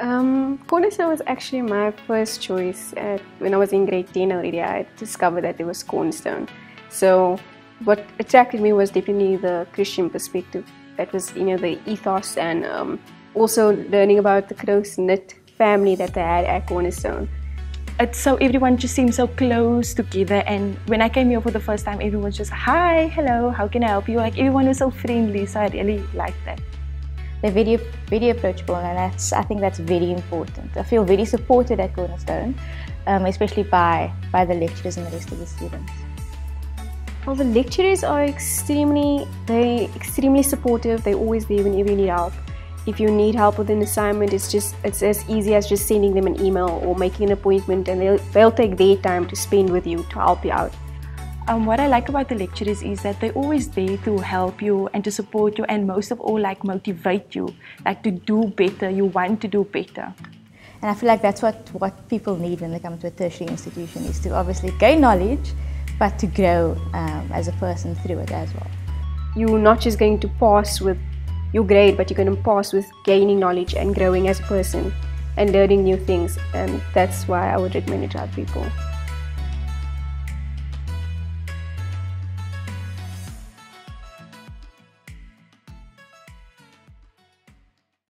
Um, was actually my first choice. At, when I was in grade 10 already, I discovered that there was Cornerstone. So what attracted me was definitely the Christian perspective. That was, you know, the ethos and um, also learning about the close-knit family that they had at Cornerstone. It's so everyone just seems so close together and when I came here for the first time everyone was just hi hello how can I help you like everyone was so friendly so I really liked that they're very, very approachable and that's, I think that's very important. I feel very supported at Cornerstone, um, especially by, by the lecturers and the rest of the students. Well, the lecturers are extremely, they extremely supportive. They're always there whenever you need help. If you need help with an assignment, it's just it's as easy as just sending them an email or making an appointment, and they'll they'll take their time to spend with you to help you out. Um, what I like about the lecturers is that they're always there to help you and to support you and most of all like motivate you, like to do better, you want to do better. And I feel like that's what, what people need when they come to a tertiary institution is to obviously gain knowledge but to grow um, as a person through it as well. You're not just going to pass with your grade but you're going to pass with gaining knowledge and growing as a person and learning new things and that's why I would recommend it to other people.